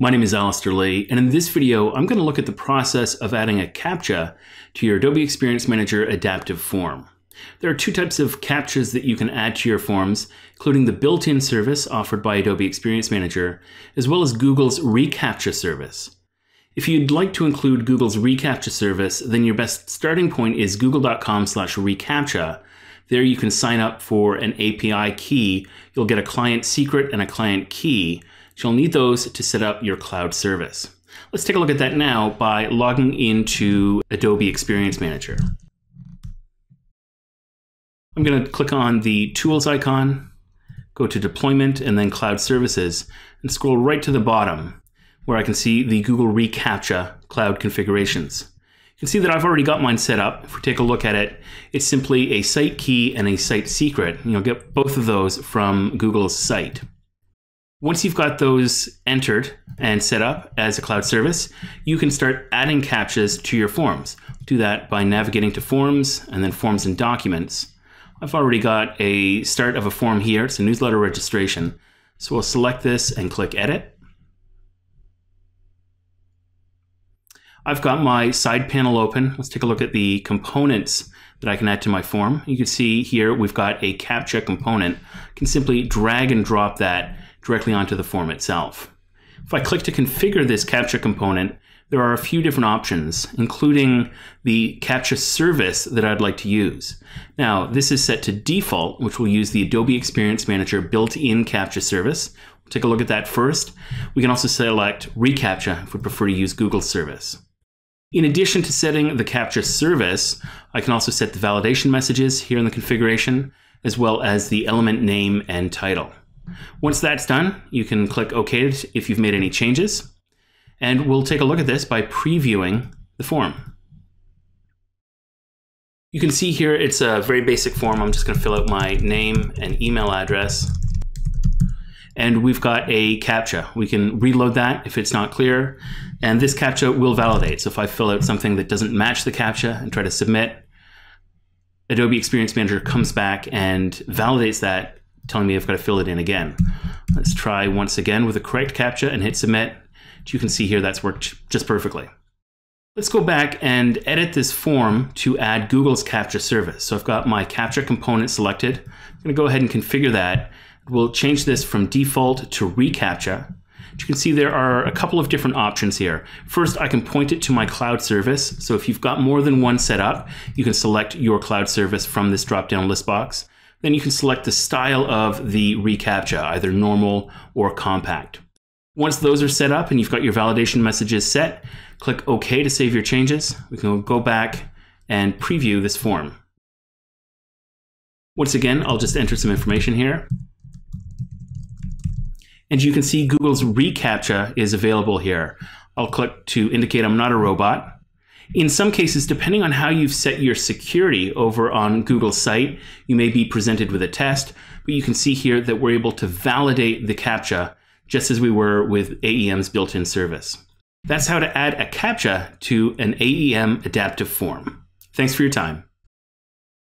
My name is Alistair Lee, and in this video, I'm going to look at the process of adding a CAPTCHA to your Adobe Experience Manager adaptive form. There are two types of CAPTCHAs that you can add to your forms, including the built-in service offered by Adobe Experience Manager, as well as Google's reCAPTCHA service. If you'd like to include Google's reCAPTCHA service, then your best starting point is google.com slash reCAPTCHA. There you can sign up for an API key. You'll get a client secret and a client key. You'll need those to set up your cloud service. Let's take a look at that now by logging into Adobe Experience Manager. I'm going to click on the Tools icon, go to Deployment, and then Cloud Services, and scroll right to the bottom where I can see the Google reCAPTCHA cloud configurations. You can see that I've already got mine set up. If we take a look at it, it's simply a site key and a site secret. You'll get both of those from Google's site. Once you've got those entered and set up as a cloud service, you can start adding CAPTCHAs to your forms. Do that by navigating to Forms and then Forms and Documents. I've already got a start of a form here. It's a newsletter registration. So we'll select this and click Edit. I've got my side panel open. Let's take a look at the components that I can add to my form. You can see here we've got a CAPTCHA component. I can simply drag and drop that directly onto the form itself. If I click to configure this CAPTCHA component, there are a few different options, including the CAPTCHA service that I'd like to use. Now, this is set to default, which will use the Adobe Experience Manager built-in CAPTCHA service. We'll take a look at that first. We can also select reCAPTCHA if we prefer to use Google service. In addition to setting the CAPTCHA service, I can also set the validation messages here in the configuration, as well as the element name and title. Once that's done, you can click OK if you've made any changes. And we'll take a look at this by previewing the form. You can see here it's a very basic form. I'm just going to fill out my name and email address. And we've got a CAPTCHA. We can reload that if it's not clear. And this CAPTCHA will validate. So if I fill out something that doesn't match the CAPTCHA and try to submit, Adobe Experience Manager comes back and validates that, telling me I've got to fill it in again. Let's try once again with the correct CAPTCHA and hit submit. You can see here that's worked just perfectly. Let's go back and edit this form to add Google's CAPTCHA service. So I've got my CAPTCHA component selected. I'm going to go ahead and configure that. We'll change this from default to reCAPTCHA. You can see there are a couple of different options here. First, I can point it to my cloud service. So if you've got more than one set up, you can select your cloud service from this drop-down list box. Then you can select the style of the reCAPTCHA, either normal or compact. Once those are set up and you've got your validation messages set, click OK to save your changes. We can go back and preview this form. Once again, I'll just enter some information here. And you can see Google's reCAPTCHA is available here. I'll click to indicate I'm not a robot. In some cases, depending on how you've set your security over on Google site, you may be presented with a test, but you can see here that we're able to validate the CAPTCHA just as we were with AEM's built-in service. That's how to add a CAPTCHA to an AEM adaptive form. Thanks for your time.